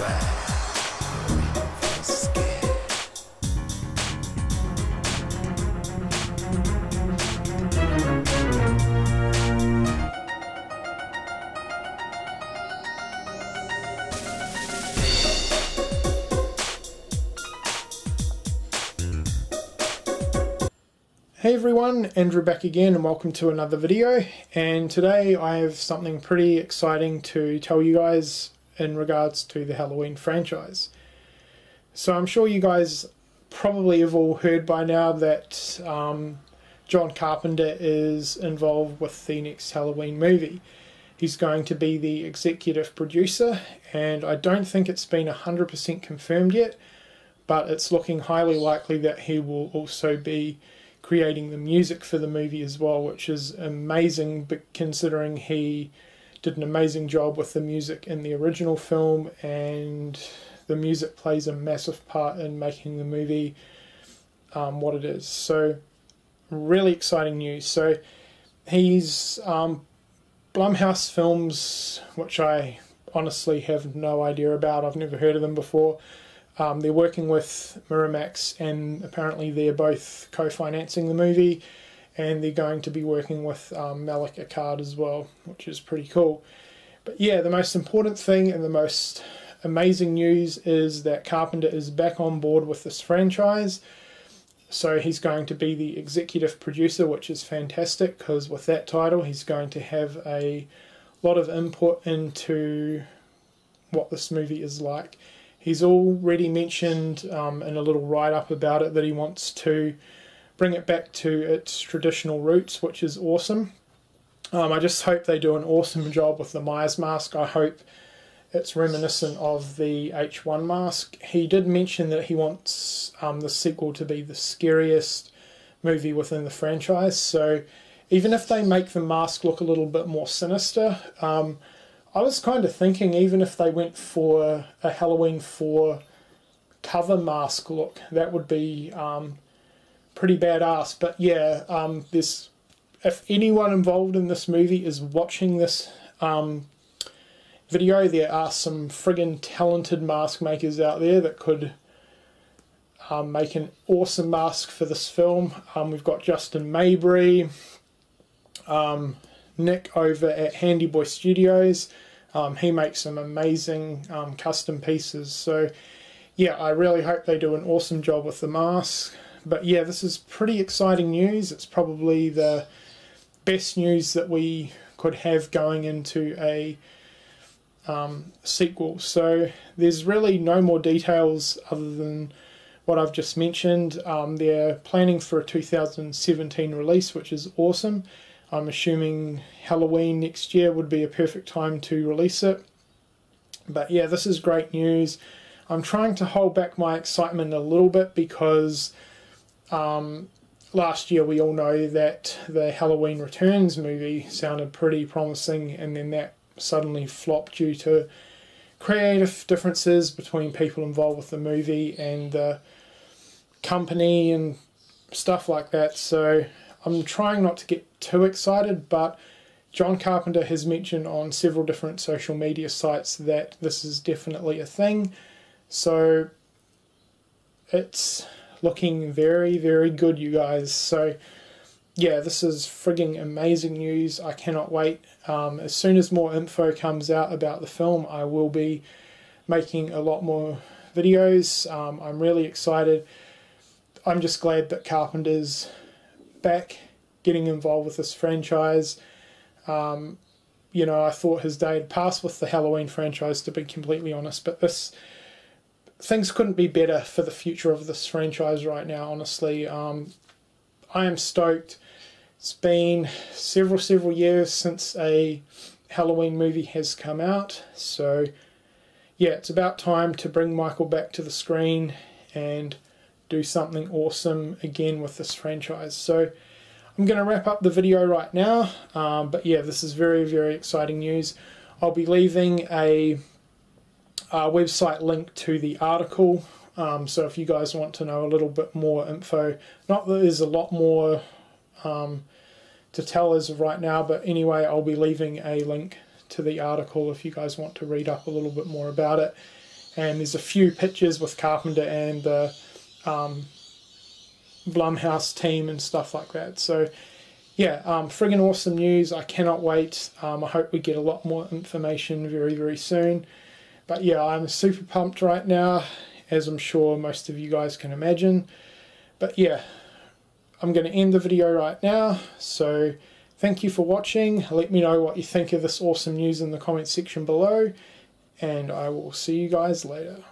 Hey everyone, Andrew back again and welcome to another video. And today I have something pretty exciting to tell you guys in regards to the Halloween franchise. So I'm sure you guys probably have all heard by now that um, John Carpenter is involved with the next Halloween movie. He's going to be the executive producer and I don't think it's been 100% confirmed yet but it's looking highly likely that he will also be creating the music for the movie as well, which is amazing considering he did an amazing job with the music in the original film and the music plays a massive part in making the movie um, what it is. So really exciting news. So he's um, Blumhouse Films, which I honestly have no idea about. I've never heard of them before. Um, they're working with Miramax, and apparently they're both co-financing the movie, and they're going to be working with um, Malek Akkad as well, which is pretty cool. But yeah, the most important thing and the most amazing news is that Carpenter is back on board with this franchise. So he's going to be the executive producer, which is fantastic because with that title, he's going to have a lot of input into what this movie is like. He's already mentioned um, in a little write up about it that he wants to bring it back to its traditional roots, which is awesome. Um, I just hope they do an awesome job with the Myers mask. I hope it's reminiscent of the H1 mask. He did mention that he wants um, the sequel to be the scariest movie within the franchise. So even if they make the mask look a little bit more sinister, um, I was kind of thinking even if they went for a Halloween 4 cover mask look, that would be um, pretty badass. But yeah, um, this if anyone involved in this movie is watching this um, video, there are some friggin' talented mask makers out there that could um, make an awesome mask for this film. Um, we've got Justin Mabry, um, Nick over at Handy Boy Studios. Um, he makes some amazing um, custom pieces. So yeah, I really hope they do an awesome job with the mask. But yeah, this is pretty exciting news. It's probably the best news that we could have going into a um, sequel. So there's really no more details other than what I've just mentioned. Um, they're planning for a 2017 release, which is awesome. I'm assuming Halloween next year would be a perfect time to release it. But yeah, this is great news. I'm trying to hold back my excitement a little bit because um, last year we all know that the Halloween Returns movie sounded pretty promising and then that suddenly flopped due to creative differences between people involved with the movie and the company and stuff like that. So I'm trying not to get too excited, but John Carpenter has mentioned on several different social media sites that this is definitely a thing. So it's looking very, very good, you guys. So yeah, this is frigging amazing news. I cannot wait. Um, as soon as more info comes out about the film, I will be making a lot more videos. Um, I'm really excited. I'm just glad that Carpenter's back getting involved with this franchise. Um, you know, I thought his day had passed with the Halloween franchise, to be completely honest. But this things couldn't be better for the future of this franchise right now. Honestly, um, I am stoked. It's been several, several years since a Halloween movie has come out, so yeah, it's about time to bring Michael back to the screen and do something awesome again with this franchise. So I'm going to wrap up the video right now, um, but yeah, this is very, very exciting news. I'll be leaving a, a website link to the article, um, so if you guys want to know a little bit more info, not that there's a lot more um, to tell as of right now, but anyway, I'll be leaving a link to the article if you guys want to read up a little bit more about it. and there's a few pictures with Carpenter and the um, Blumhouse team and stuff like that. So yeah, um, friggin' awesome news. I cannot wait. Um, I hope we get a lot more information very, very soon. But yeah, I'm super pumped right now, as I'm sure most of you guys can imagine. But yeah, I'm going to end the video right now. So thank you for watching. Let me know what you think of this awesome news in the comment section below. And I will see you guys later.